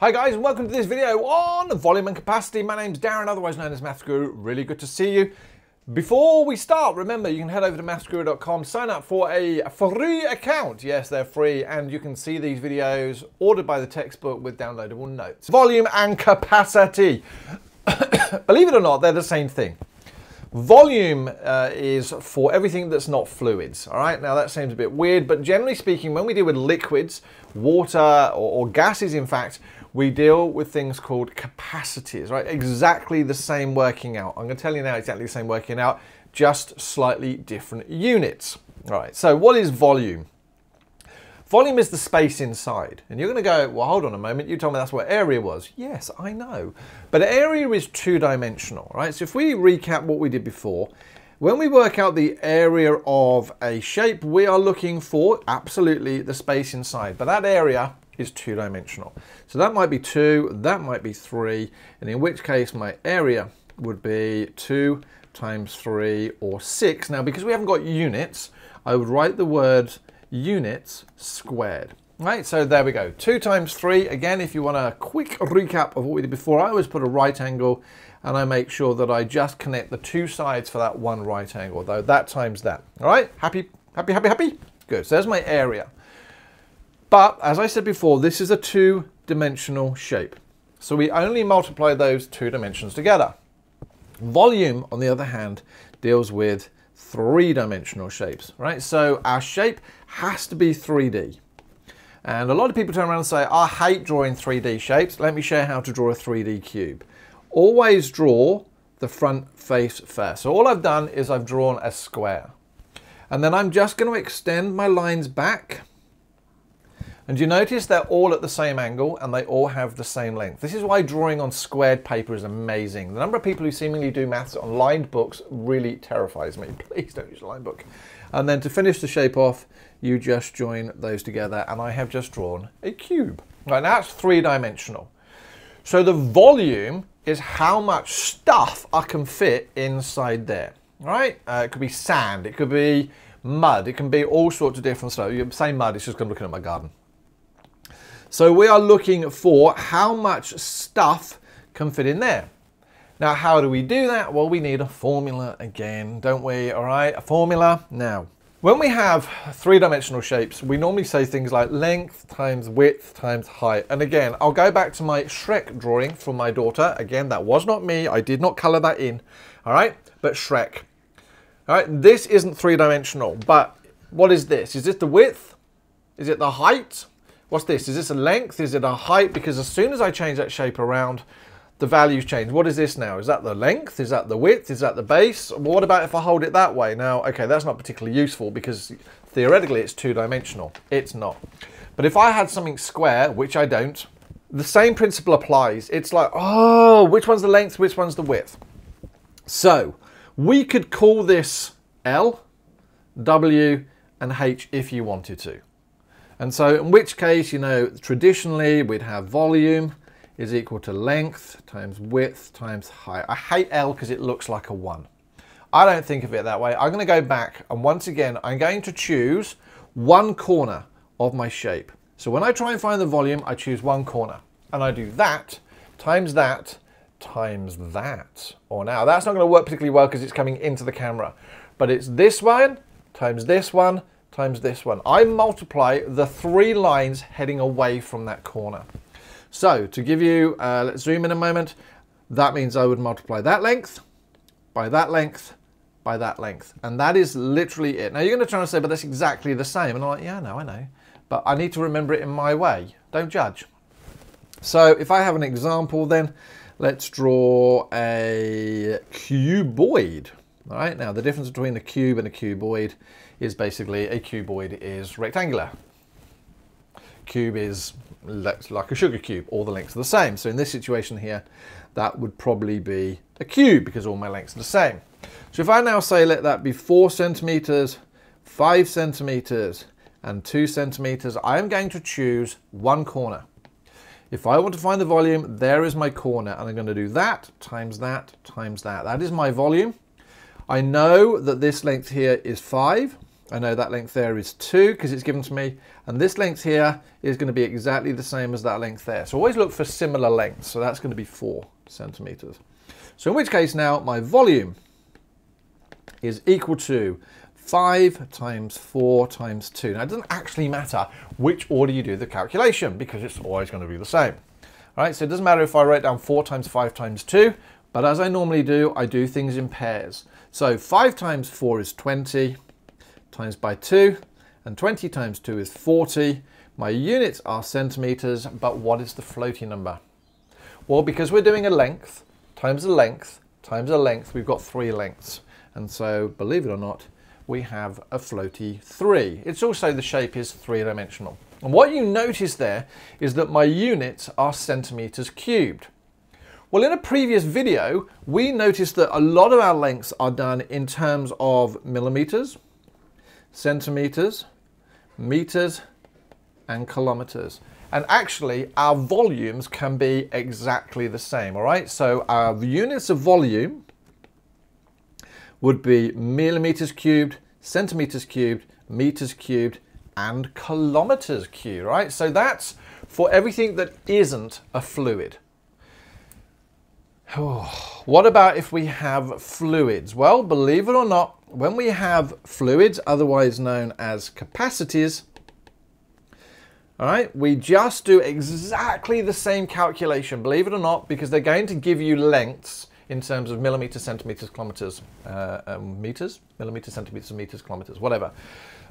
Hi guys and welcome to this video on volume and capacity. My name's Darren, otherwise known as Maffs Guru. Really good to see you. Before we start, remember you can head over to maffsguru.com, sign up for a free account. Yes, they're free, and you can see these videos ordered by the textbook with downloadable notes. Volume and capacity. Believe it or not, they're the same thing. Volume uh, is for everything that's not fluids, all right? Now that seems a bit weird, but generally speaking, when we deal with liquids, water, or, or gases in fact, we deal with things called capacities, right? Exactly the same working out. I'm going to tell you now exactly the same working out, just slightly different units. All right, so what is volume? Volume is the space inside. And you're going to go, well, hold on a moment. You told me that's what area was. Yes, I know. But area is two-dimensional, right? So if we recap what we did before, when we work out the area of a shape, we are looking for absolutely the space inside. But that area is two-dimensional. So that might be two, that might be three, and in which case my area would be two times three or six. Now, because we haven't got units, I would write the word units squared. Right, so there we go. Two times three. Again, if you want a quick recap of what we did before, I always put a right angle and I make sure that I just connect the two sides for that one right angle, though that times that. All right, happy, happy, happy, happy? Good, so there's my area. But as I said before, this is a two-dimensional shape. So we only multiply those two dimensions together. Volume, on the other hand, deals with three-dimensional shapes, right? So our shape has to be 3D. And a lot of people turn around and say, I hate drawing 3D shapes. Let me show you how to draw a 3D cube. Always draw the front face first. So all I've done is I've drawn a square. And then I'm just going to extend my lines back and you notice they're all at the same angle and they all have the same length. This is why drawing on squared paper is amazing. The number of people who seemingly do maths on lined books really terrifies me. Please don't use a lined book. And then to finish the shape off, you just join those together and I have just drawn a cube. Right, now it's three-dimensional. So the volume is how much stuff I can fit inside there, right? Uh, it could be sand, it could be mud, it can be all sorts of different stuff. You say mud, it's just going to look at my garden. So we are looking for how much stuff can fit in there. Now, how do we do that? Well, we need a formula again, don't we? All right, a formula. Now, when we have three-dimensional shapes, we normally say things like length times width times height. And again, I'll go back to my Shrek drawing from my daughter. Again, that was not me. I did not color that in. All right, but Shrek. All right, this isn't three-dimensional, but what is this? Is this the width? Is it the height? What's this? Is this a length? Is it a height? Because as soon as I change that shape around, the values change. What is this now? Is that the length? Is that the width? Is that the base? Well, what about if I hold it that way? Now, okay, that's not particularly useful because theoretically it's two-dimensional. It's not. But if I had something square, which I don't, the same principle applies. It's like, oh, which one's the length, which one's the width? So, we could call this L, W, and H if you wanted to. And so in which case, you know, traditionally we'd have volume is equal to length times width times height. I hate L because it looks like a one. I don't think of it that way. I'm going to go back and once again, I'm going to choose one corner of my shape. So when I try and find the volume, I choose one corner and I do that times that times that. Or now that's not going to work particularly well because it's coming into the camera, but it's this one times this one times this one. I multiply the three lines heading away from that corner. So to give you, uh, let's zoom in a moment, that means I would multiply that length by that length by that length. And that is literally it. Now you're going to try and say, but that's exactly the same. And I'm like, yeah, no, I know. But I need to remember it in my way. Don't judge. So if I have an example then, let's draw a cuboid. All right, now the difference between a cube and a cuboid is basically a cuboid is rectangular. Cube is like a sugar cube, all the lengths are the same. So in this situation here, that would probably be a cube because all my lengths are the same. So if I now say let that be four centimeters, five centimeters, and two centimeters, I am going to choose one corner. If I want to find the volume, there is my corner, and I'm going to do that times that times that. That is my volume. I know that this length here is five, I know that length there is 2 because it's given to me. And this length here is going to be exactly the same as that length there. So always look for similar lengths. So that's going to be 4 centimetres. So in which case now my volume is equal to 5 times 4 times 2. Now it doesn't actually matter which order you do the calculation because it's always going to be the same. All right, so it doesn't matter if I write down 4 times 5 times 2, but as I normally do, I do things in pairs. So 5 times 4 is 20, times by 2, and 20 times 2 is 40. My units are centimetres, but what is the floating number? Well, because we're doing a length times a length times a length, we've got three lengths. And so, believe it or not, we have a floaty 3. It's also, the shape is three-dimensional. And what you notice there is that my units are centimetres cubed. Well, in a previous video, we noticed that a lot of our lengths are done in terms of millimetres, centimetres, meters, and kilometers. And actually, our volumes can be exactly the same, all right? So our units of volume would be millimeters cubed, centimeters cubed, meters cubed, and kilometers cubed, right? So that's for everything that isn't a fluid. What about if we have fluids? Well, believe it or not, when we have fluids, otherwise known as capacities, all right, we just do exactly the same calculation, believe it or not, because they're going to give you lengths in terms of millimeters, centimeters, kilometers, uh, um, meters, millimeters, centimeters, meters, kilometers, whatever.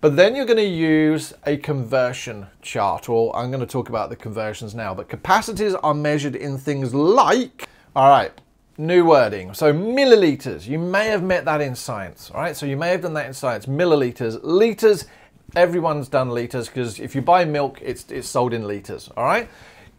But then you're going to use a conversion chart, or I'm going to talk about the conversions now. But capacities are measured in things like all right, new wording. So milliliters, you may have met that in science, all right? So you may have done that in science. Milliliters, liters, everyone's done liters because if you buy milk, it's, it's sold in liters, all right?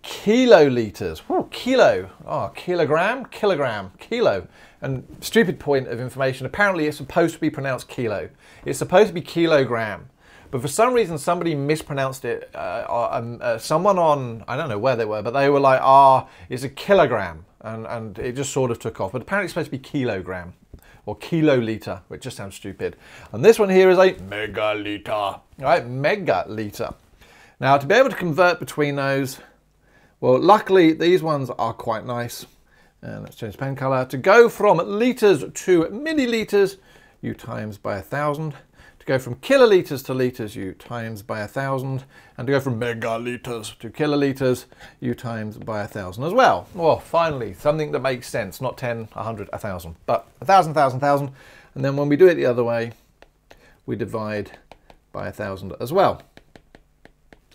Kiloliters, Ooh, kilo, oh, kilogram, kilogram, kilo. And stupid point of information, apparently it's supposed to be pronounced kilo. It's supposed to be kilogram. But for some reason, somebody mispronounced it. Uh, uh um, uh, someone on, I don't know where they were, but they were like, ah, oh, it's a kilogram and, and it just sort of took off. But apparently it's supposed to be kilogram or kiloliter, which just sounds stupid. And this one here is a megaliter, right? Megaliter. Now to be able to convert between those, well, luckily these ones are quite nice. And let's change pen color. To go from liters to milliliters, you times by a thousand. To go from kiloliters to liters, you times by a thousand. And to go from megaliters to kiloliters, you times by a thousand as well. Well, finally, something that makes sense, not 10, 100, 1,000, but a thousand, thousand, thousand. And then when we do it the other way, we divide by a thousand as well.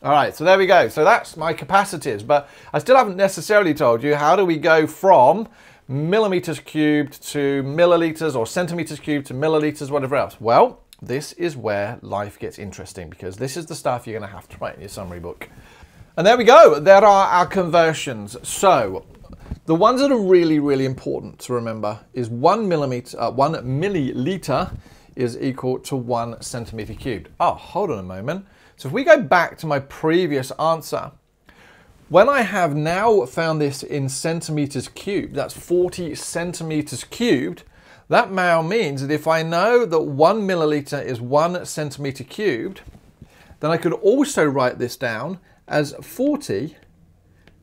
All right, so there we go. So that's my capacities, but I still haven't necessarily told you how do we go from millimeters cubed to milliliters or centimeters cubed to milliliters, whatever else. Well, this is where life gets interesting because this is the stuff you're going to have to write in your summary book. And there we go. There are our conversions. So the ones that are really, really important to remember is one millimeter, uh, one milliliter is equal to one centimeter cubed. Oh, hold on a moment. So if we go back to my previous answer, when I have now found this in centimeters cubed, that's 40 centimeters cubed, that now means that if I know that one milliliter is one centimeter cubed, then I could also write this down as 40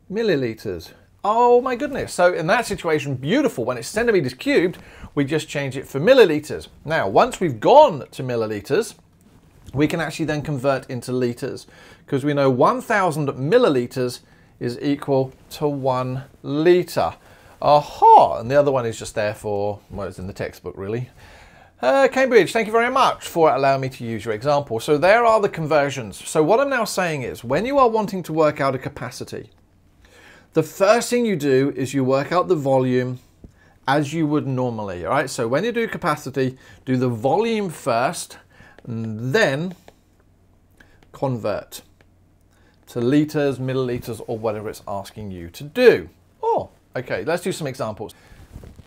milliliters. Oh my goodness. So in that situation, beautiful. When it's centimeters cubed, we just change it for milliliters. Now, once we've gone to milliliters, we can actually then convert into liters because we know 1000 milliliters is equal to one liter. Aha! And the other one is just there for, well, it's in the textbook really. Uh, Cambridge, thank you very much for allowing me to use your example. So there are the conversions. So what I'm now saying is, when you are wanting to work out a capacity, the first thing you do is you work out the volume as you would normally, all right? So when you do capacity, do the volume first, and then convert to liters, milliliters, or whatever it's asking you to do. Okay, let's do some examples.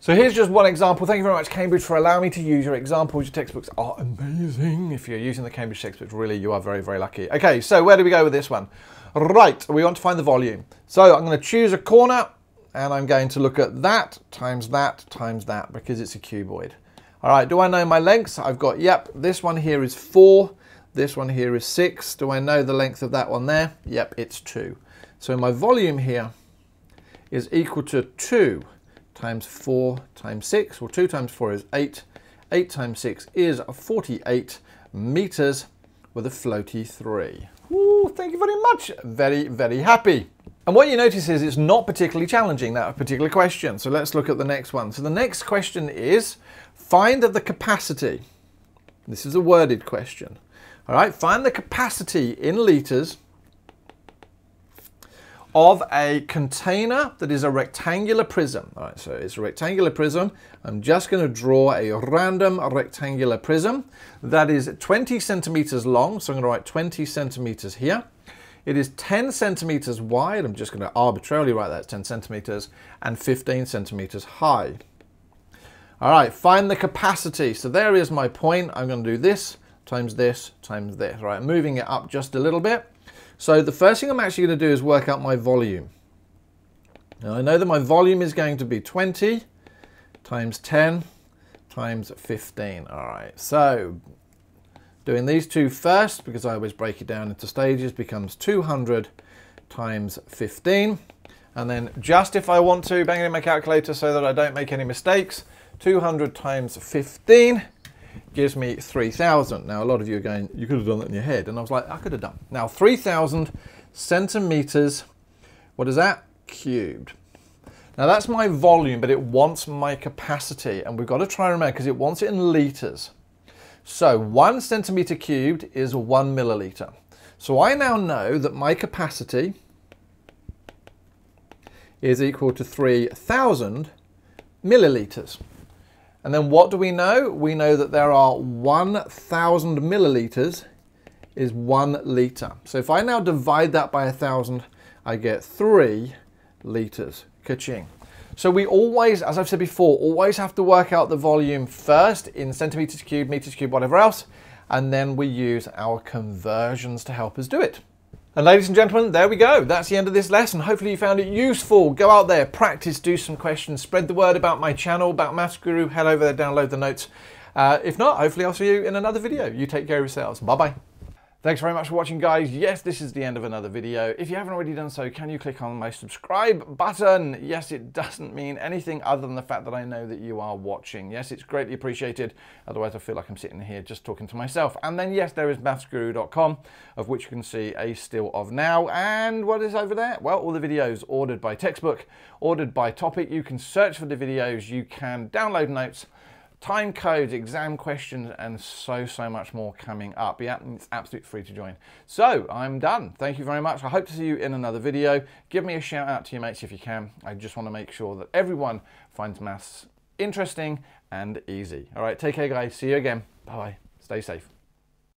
So here's just one example. Thank you very much, Cambridge, for allowing me to use your examples. Your textbooks are amazing. If you're using the Cambridge textbooks, really, you are very, very lucky. Okay, so where do we go with this one? Right, we want to find the volume. So I'm going to choose a corner, and I'm going to look at that times that times that, because it's a cuboid. All right, do I know my lengths? I've got, yep, this one here is four. This one here is six. Do I know the length of that one there? Yep, it's two. So my volume here is equal to two times four times six, well, two times four is eight. Eight times six is 48 meters with a floaty three. Ooh, thank you very much. Very, very happy. And what you notice is it's not particularly challenging, that particular question. So let's look at the next one. So the next question is, find the capacity. This is a worded question. All right, find the capacity in litres of a container that is a rectangular prism. All right, so it's a rectangular prism. I'm just going to draw a random rectangular prism that is 20 centimeters long. So I'm going to write 20 centimeters here. It is 10 centimeters wide. I'm just going to arbitrarily write that 10 centimeters and 15 centimeters high. All right, find the capacity. So there is my point. I'm going to do this times this times this. All right, moving it up just a little bit. So the first thing I'm actually going to do is work out my volume. Now I know that my volume is going to be 20 times 10 times 15. All right, so doing these two first, because I always break it down into stages, becomes 200 times 15. And then just if I want to, bang it in my calculator so that I don't make any mistakes, 200 times 15 gives me 3,000. Now, a lot of you are going, you could have done that in your head. And I was like, I could have done. Now, 3,000 centimeters, what is that? Cubed. Now, that's my volume, but it wants my capacity. And we've got to try and remember, because it wants it in liters. So, one centimeter cubed is one milliliter. So I now know that my capacity is equal to 3,000 milliliters. And then what do we know? We know that there are 1,000 milliliters is one liter. So if I now divide that by thousand, I get three liters. Ka-ching. So we always, as I've said before, always have to work out the volume first in centimeters cubed, meters cubed, whatever else, and then we use our conversions to help us do it. And ladies and gentlemen, there we go. That's the end of this lesson. Hopefully you found it useful. Go out there, practice, do some questions, spread the word about my channel, about Maffs Guru. Head over there, download the notes. Uh, if not, hopefully I'll see you in another video. You take care of yourselves. Bye-bye. Thanks very much for watching guys. Yes, this is the end of another video. If you haven't already done so, can you click on my subscribe button? Yes, it doesn't mean anything other than the fact that I know that you are watching. Yes, it's greatly appreciated. Otherwise, I feel like I'm sitting here just talking to myself. And then, yes, there is maffsguru.com, of which you can see a still of now. And what is over there? Well, all the videos ordered by textbook, ordered by topic. You can search for the videos. You can download notes time codes, exam questions, and so, so much more coming up. Yeah, it's absolutely free to join. So I'm done. Thank you very much. I hope to see you in another video. Give me a shout out to your mates if you can. I just want to make sure that everyone finds maths interesting and easy. All right, take care, guys. See you again. Bye-bye. Stay safe.